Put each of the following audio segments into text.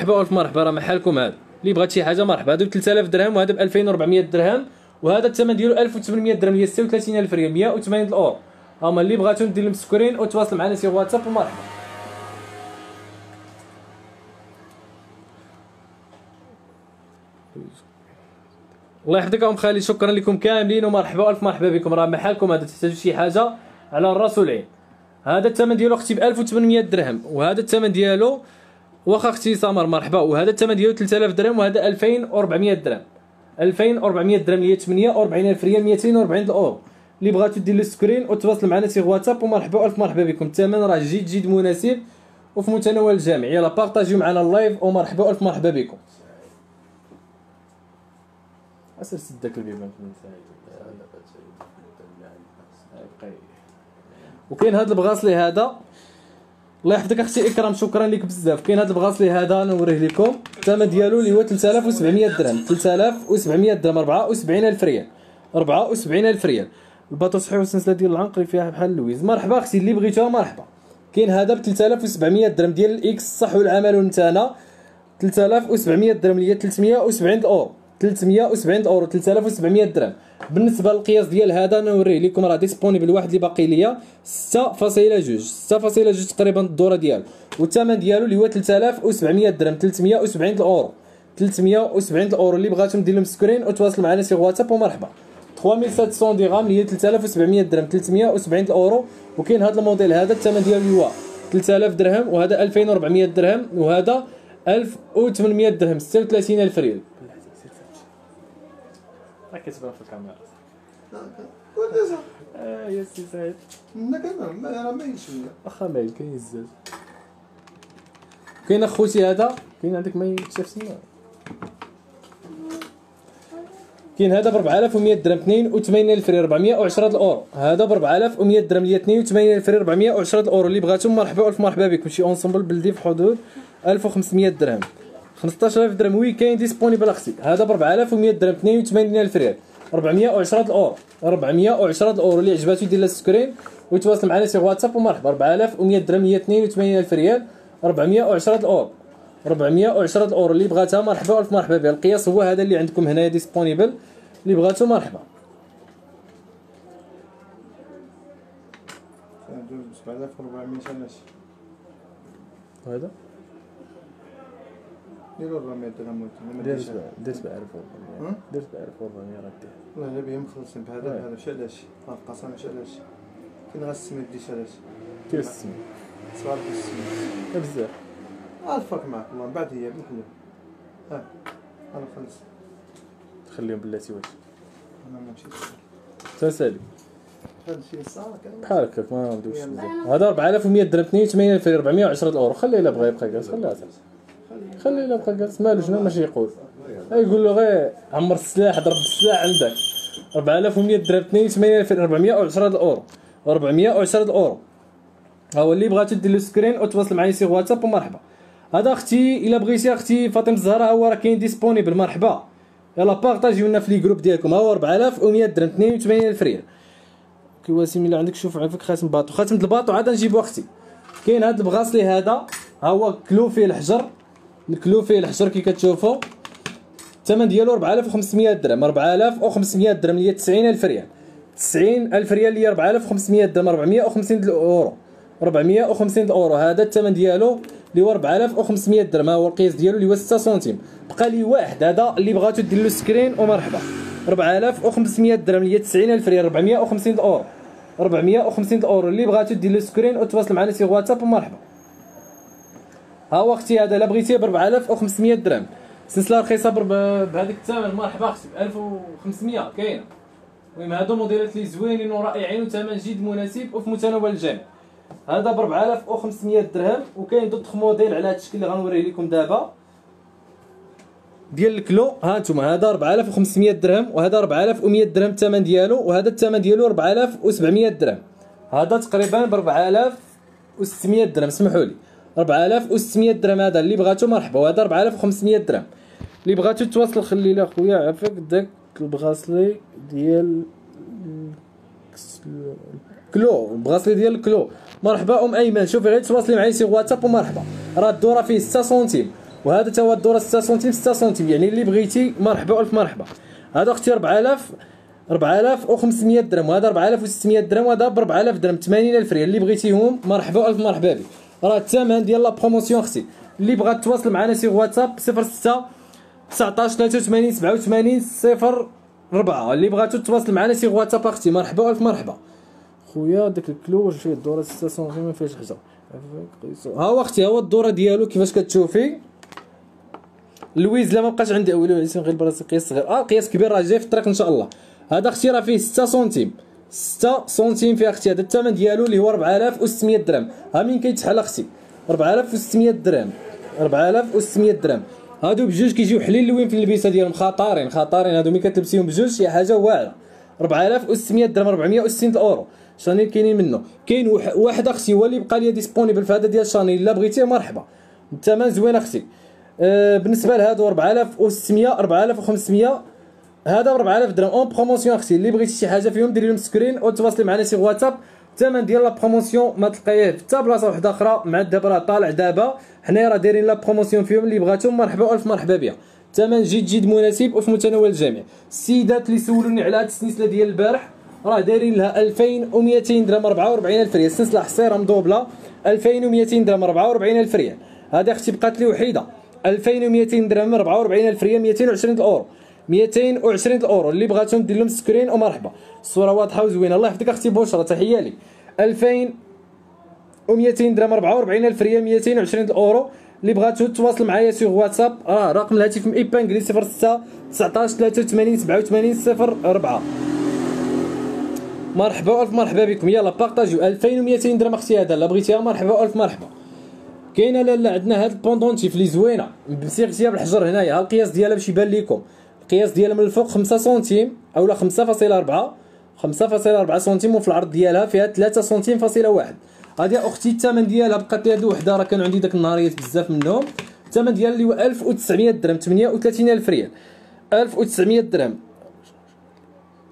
مرحبا ألف مرحبا راه محلكم هذا اللي بغات شي حاجة مرحبا. هادو ب 3000 درهم وهذا ب 2400 درهم وهذا الثمن ديالو 1800 درهم هي 36000 ريال 180 الأورو. هما اللي بغاتو ندير لهم screen أو تواصل معنا sur WhatsApp ومرحبا. الله يحفظك أم خالد شكرا لكم كاملين ومرحبا ألف مرحبا بكم. راه محلكم هذا تحتاجوا شي حاجة على الراس والعين هذا الثمن ديالو أختي ب 1800 درهم وهذا الثمن ديالو واخا أختي سمر مرحبا. وهذا الثمن ديالو 3000 درهم وهذا 2400 درهم. 2400 درهم اللي هي 48 ألف ريال 240 الاورو اللي بغاتو دير لي screen وتواصل معنا sur WhatsApp ومرحبا ألف مرحبا بكم. الثمن راه جد جد مناسب وفي متناول الجميع. يلا بارطاجيو معنا ال live ومرحبا ألف مرحبا بكم. أسر سدك البيبان وكاين هذا ال bracelet هذا. الله يحفظك أختي إكرام شكرا لك بزاف. كاين هذا ال bracelet هذا نوريه لكم. الثمن ديالو اللي هو 3700 درهم. 3700 درهم 74000 ريال. 74000 ريال. الباطو صحيح والسلسله ديال العنق اللي فيها بحال اللويز مرحبا أختي اللي بغيتوها مرحبا. كاين هذا ب 3700 درهم ديال الإكس صح والعمل ونتانا 3700 درهم اللي هي 370 أورو. 370 أورو 3700 درهم. بالنسبة للقياس ديال هذا نوريه لكم راه disponible واحد اللي باقي ليا 6.2 6.2 تقريبا الدورة ديالو. والثمن ديالو اللي هو 3700 درهم 370 الأورو. 370 الأورو اللي بغاتو ندير لهم screen وتواصل معنا sur WhatsApp ومرحبا. 3700 درهم اللي هي 3700 درهم 370 الأورو. وكاين هذا الموديل هذا الثمن ديالو هو 3000 درهم وهذا 2400 درهم وهذا 1800 درهم 36000 ريال. راه كتبان في الكاميرا آه يا سي سعيد ما راه ما يشوي واخا ما كاين الزاز كاين اخوتي هذا كاين عندك ما يكشف سما كاين هذا ب 4100 درهم 82000 ريال 410 الاورو هذا ب 4100 درهم هي 82000 ريال 410 الاورو اللي بغاتو مرحبا الف مرحبا بكم شي اونسومبل بلدي في حدود 1500 درهم 15000 درهم. oui كاين disponible أختي. هذا ب 4100 درهم 82000 ريال. 410 الاورو 410 الاورو اللي عجباتو يدير لها screen ويتواصل معنا sur WhatsApp ومرحبا. 4100 درهم هي 82000 ريال. 410 الاورو 410 الاورو اللي بغاتها. مرحبا ألف مرحبا بها. القياس هو هذا اللي عندكم هنايا disponible اللي بغاتو مرحبا. 7400 ديروا 400 درهم دير ديرش سبع دير سبع 1400 دير سبع 1400 راه دير والله الا بهم مخلصين بهذا بهذا مش علاش القسم مش علاش غير السميت ديش علاش كيف السمي صغار في السميت بزاف الفرق معك والله من بعد هي بالحلو ها أنا خلص خليهم بلاتي واش أنا ما مشيتش تسالي هذا الشيء صار كان بحال هكاك ما بزاف هذا 4100 درهم 82 في 410 الاورو خليه الا بغى يبقى جالس خليه خليه الا بقى جالس مالو شنو ماشي يقول. يقول له غير عمر السلاح ضرب السلاح عندك. 4100 درهم 82 في 410 الأورو. 410 الأورو. ها هو اللي بغاتو دير له screen وتواصل معايا sur WhatsApp ومرحبا. هذا أختي إلا بغيتي أختي فاطمة الزهراء هو راه كاين disponible مرحبا. يلا بارطاجيو لنا في les groupes ديالكم. ها هو 4100 درهم 82000 ريال. كي واسم الا عندك شوف عافاك خاتم باطو خاتم الباطو عاد نجيبو أختي. كاين هذا ال bracelet هذا ها هو كلو فيه الحجر. الكلو فيه الحجر كي كتشوفوا الثمن ديالو 4500 درهم 4500 درهم هي 90000 ريال. 90000 ريال هي 4500 درهم 450 الاورو 450 الاورو هذا الثمن ديالو اللي هو 4500 درهم هو القياس ديالو اللي هو 6 سنتيم. بقى لي واحد هذا اللي بغاتو دير له screen ومرحبا. 4500 درهم هي 90000 ريال 450 الاورو 450 الاورو اللي بغاتو دير له screen وتواصل معنا sur واتساب ومرحبا. ها هو أختي هذا لا بغيتيه ب 4500 درهم. سلسلة رخيصة بهذاك الثمن مرحبا أختي ب 1500 كاينة. المهم هادو موديلات اللي زوينين ورائعين وثمن جد مناسب وفي متناول الجميع هذا ب 4500 درهم وكاين d'autres modèles على هذا الشكل اللي غنوريه لكم دابا. ديال ال clou ها أنتم هذا 4500 درهم وهذا 4100 درهم الثمن ديالو وهذا الثمن ديالو 4700 درهم. هذا تقريبا ب 4600 درهم سمحوا لي. 4600 درهم. هذا اللي بغاتو مرحبا وهذا 4500 درهم. اللي بغاتو تواصل خلي لي أخويا عافاك داك ال bracelet ديال clou ال bracelet ديال ال clou مرحبا أم أيمن. شوفي غير تواصلي معايا sur واتساب ومرحبا. راه الدورة فيه 6 سنتيم وهذا تا هو الدورة 6 سنتيم 6 سنتيم. يعني اللي بغيتي مرحبا ألف مرحبا. هذا أختي 4000 4500 درهم وهذا 4600 درهم وهذا ب 4000 درهم 80000 ريال. اللي بغيتيهم مرحبا ألف مرحبا بك. راه الثمن ديال la promotion أختي اللي بغى تواصل معنا sur واتساب 06 19 83 87 0 4 اللي بغاتو تواصل معنا sur واتساب أختي. مرحبا ألف مرحبا. خويا داك ال clou فيه الدورة 6 سنتيم ما فيهاش حاجة. ها هو أختي ها هو الدورة ديالو كيفاش كتشوفي؟ لويز لا ما بقاش عندي اولي غير البلاصه قياس صغير. آه قياس كبير راه جاي في الطريق إن شاء الله. هذا أختي راه فيه 6 سنتيم. 6 سنتيم فيه أختي هذا الثمن ديالو اللي هو 4600 درهم. ها من كيتحل أختي؟ 4600 درهم. 4600 درهم. هادو بجوج كيجيو حلين لوين في اللبسه ديالهم. خطارين خطارين. هادو ملي كتلبسيهم بجوج؟ شي حاجة واعرة. 4600 درهم 460 أورو. شانيل كاينين منه كاين واحد أختي هو اللي بقى لي disponible في هذا ديال شانيل. إلا بغيتيه مرحبا. الثمن زوين أختي. أه بالنسبة لهادو 4600 4500 هذا ب 4000 درهم. en promotion أختي. اللي بغيتي شي حاجة فيهم ديري لهم screen أو تواصلي معنا sur واتساب الثمن ديال la promotion ما تلقايه حتى بلاصة واحدة أخرى. مع دابا راه طالع دابا. حنايا راه دايرين la promotion فيهم. اللي بغاتهم مرحبا ألف مرحبا بها الثمن جد جد مناسب وفي متناول الجميع. السيدات اللي سولوني على هاد السلسلة ديال البارح راه دايرين لها 2200 درهم 44000 ريال. السلسلة حصيره مدوبله 2200 درهم 44000 ريال. هذه أختي بقات لي وحيدة. 2200 درهم 44000 ريال 220 اورو 220 اورو اللي بغاتهم دير لهم screen ومرحبا. الصورة واضحة وزوينة. الله يحفظك أختي بشرى. تحية لي 2200 درهم 44000 ريال 220 اورو اللي بغاتو تواصل معايا sur واتساب. راه رقم الهاتف ايبانغلي 06 19 83 87 04 مرحبا ألف مرحبا بكم. يلا بارطاجيو. 2200 درهم أختي هذا. لا بغيتيها مرحبا ألف مرحبا. كاينة لالا عندنا هاد ال pendentif اللي زوينة. بصيغ ديال الحجر هنايا. القياس ديالها باش يبان لكم القياس ديالها من الفوق 5 سنتيم اولا 5.4 5.4 سنتيم وفي العرض ديالها فيها 3 سنتيم فاصلة واحد. هذه أختي الثمن ديالها بقات لي هذو وحدة راه كانوا عندي داك النهاريات بزاف منهم. الثمن ديالها اللي هو 1900 درهم 38000 ريال. 1900 درهم.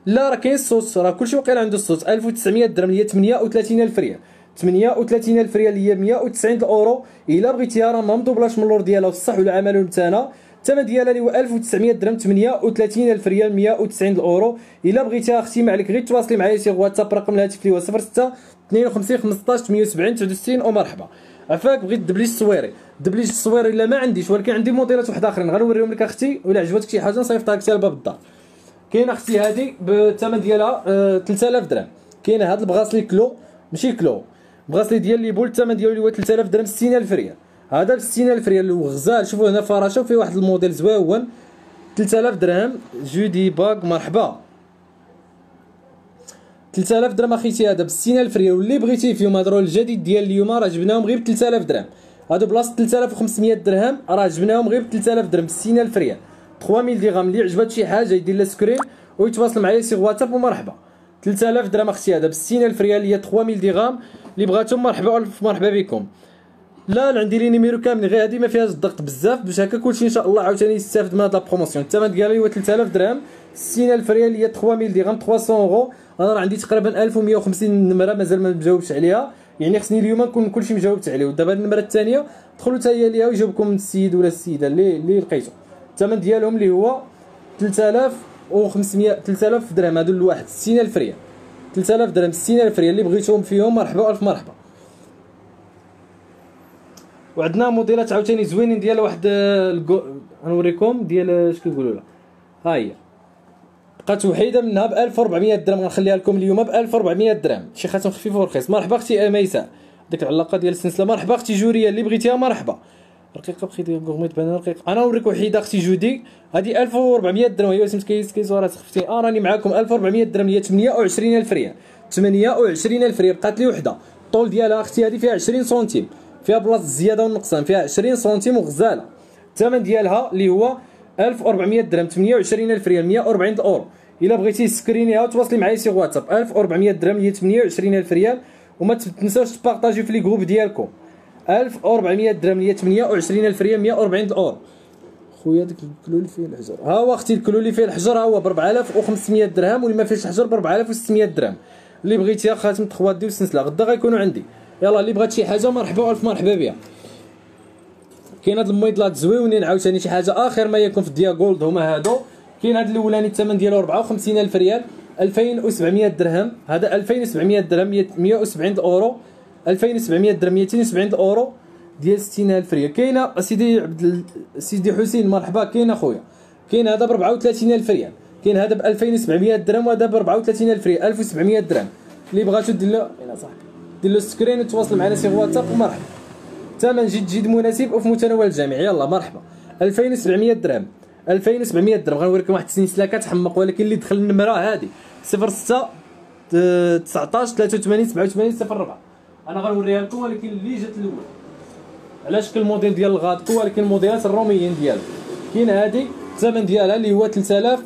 لا راه كاين الصوت راه كلشي وقيل عنده الصوت. 1900 درهم هي 38000 ريال. 38000 ريال هي 190 اورو إلا بغيتيها راه ما مدوبلاش من اللور ديالها الصح والعمل والمتانة. الثمن ديالها اللي هو 1900 درهم 38000 ريال 190 اورو إلا بغيتيها أختي ما عليك غير تواصلي معايا sur واتساب رقم الهاتف اللي هو 06 52 15 68 69 ومرحبا عفاك بغيت الدبليج الصويري الدبليج الصويري لا ما عنديش ولكن عندي موديلات واحد آخرين. غنوريهم لك أختي ولا عجبتك شي حاجة نصيفطها لك لباب الدار كاينة أختي هذه بالثمن ديالها 3000 آه، درهم. كاينة هذا ال bracelet clou ماشي clou bracelet ديال les boules الثمن ديالو هو 3000 درهم 60000 ريال. هذا ب 60000 ريال وغزال شوفوا هنا فراشة وفيه واحد الموديل زويون 3000 درهم. جودي باك مرحبا. 3000 درهم اخيتي هذا ب 60000 ريال واللي بغيتي فيهم هذا الجديد ديال اليوم راه جبناهم غير ب 3000 درهم. هادو بلاصة 3500 درهم راه جبناهم غير ب 3000 درهم. ب 60000 ريال 3000 درهم اللي عجبات شي حاجة يدير لها screen ويتواصل معايا sur واتساب ومرحبا. 3000 درهم أختي هذا ب 60000 ريال هي 3000 درهم اللي بغاتهم مرحبا ألف مرحبا بكم. لا أنا عندي les numéros كاملين. غير هذه ما فيهاش الضغط بزاف. باش هكا كلشي إن شاء الله عاوتاني يستافد من هاد la promotion الثمن ديالها هو 3000 درهم. 60000 ريال هي 3000 درهم 300 أورو. أنا راه عندي تقريبا 1150 نمرة مازال ما مجاوبش عليها. يعني خصني اليوم نكون كلشي مجاوبت عليه. ودابا النمرة الثانية دخلوا حتى هي ليها ويجاوبكم السيد ولا السيدة. اللي اللي لقيتو. الثمن ديالهم اللي هو 3500 3000 درهم. هادو الواحد. 60000 ريال 3000 درهم. 60000 ريال اللي بغيتوهم فيهم. مرحبا ألف مرحبا. وعندنا موديلات عاوتاني زوينين ديال واحد الكو... غنوريكم ديال اش كيقولوا لها ها هي. بقات وحيدة منها ب 1400 درهم غنخليها لكم اليوم ب 1400 درهم. شي خاتم خفيف ورخيص. مرحبا أختي أميسة. ديك العلاقة ديال السلسله مرحبا أختي جورية اللي بغيتيها مرحبا. رقيقة بخيت غورميت بان رقيق أنا نوريك وحيدة أختي جودي. هذه 1400 درهم. هي سميت كيس كيس ورا تخفتي آه راني معاكم. 1400 درهم. هي 28000 ريال. 28000 ريال. بقات لي وحدة. الطول ديالها أختي هذه فيها 20 سنتيم. فيها بلاصة الزياده والنقصان فيها 20 سنتيم وغزالة. الثمن ديالها اللي هو 1400 درهم 28000 ريال 140 اورو إلا بغيتي سكرينيها تواصلي معايا sur واتساب 1400 درهم هي 28000 ريال وما تنساوش تبارطاجيو في les groupes ديالكم. 1400 درهم هي 28000 ريال 140 اورو خويا داك ال clou اللي فيه الحجر. ها هو أختي اللي فيه الحجر ها هو ب 4500 درهم واللي ما فيهش الحجر ب 4600 درهم. اللي بغيتيها خاتم 3D وسلسله غدا غيكونوا عندي. يلا اللي بغات شي حاجة مرحبا والف مرحبا بها كاين هاد المويدلات زويونين عاوتاني شي حاجة آخر ما يكون في الدياغولد هما هادو. كاين هاد الأولاني الثمن ديالو 54000 ريال 2700 درهم. هذا 2700 درهم 170 أورو. 2700 درهم 270 أورو ديال 60000 ريال. كاينة سيدي عبد سيدي حسين مرحبا كاين اخويا كاين هذا ب 34000 ريال. كاين هذا ب 2700 درهم وهذا ب 34000 ريال. 1700 درهم. اللي بغاتو دير له صاحبي دير له screen وتواصل معنا sur واتساب ومرحبا. ثمن جد جد مناسب وفي متناول الجميع. يلا مرحبا. 2700 درهم. 2700 درهم. غنوريكم واحد السلسله كتحمق ولكن اللي دخل النمرة هذه 06 19 83 87 04 أنا غنوريها لكم ولكن اللي جات الأول على شكل الموديل ديال الغادكو ولكن الموديلات الروميين ديالو؟ كاين هذه الثمن ديالها اللي هو 3000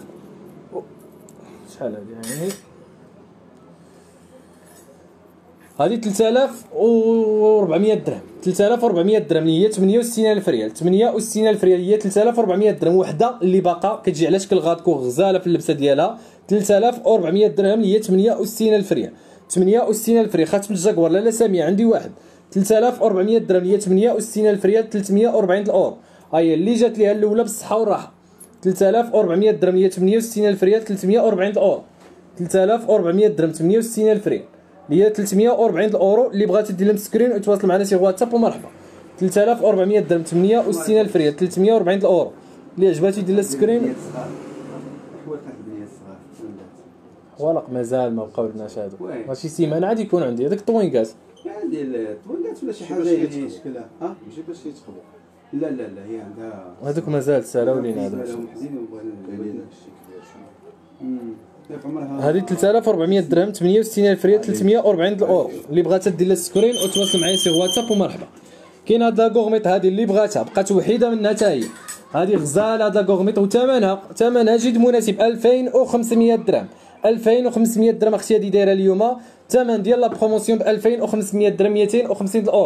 و- شحال هذه يعني هذه 3400 درهم. 3400 درهم اللي هي 68000 ريال. 68000 ريال هي 3400 درهم. وحدة اللي باقا كتجي على شكل غادكو غزالة في اللبسة ديالها. 3400 درهم اللي هي 68000 ريال. 68000 ريال. خاتم الجاكوار. لا لا ساميه عندي واحد. 3400 درهم اللي هي 68000 ريال. 340 الأورو. هاي اللي جات ليها الأولى بالصحة والراحة. 3400 درهم هي 68000 ريال. 340 اورو 3400 درهم 68000 ريال. اللي هي 340 الأورو اللي بغات دير لهم screen وتواصل معنا sur واتساب ومرحبا. 3400 درهم 66000 ريال. 340 الأورو. اللي عجباتو يدير لها screen. ورق مازال ما بقاو لناش هادو؟ ماشي سيمانة عاد يكون عندي. هذاك الطوينكات ديال الطويلات ولا شي حاجة يعني يتقبل. ها؟ ماشي باش يتقبل لا لا لا هي عندها هذوك مازال سالاولين هادو لهم هذه 3400 درهم 68000 ريال 340 الاورو اللي بغاتها دير لها screen وتواصل معايا sur واتساب ومرحبا. كاين هاد la gourmette هذه اللي بغاتها بقات وحيدة منها حتى هي هذه غزاله هاد la gourmette وثمنها ثمنها جد مناسب 2500 درهم. 2500 درهم أختي هذه دايرة اليوم الثمن ديال la promotion ب 2500 درهم 250 الاورو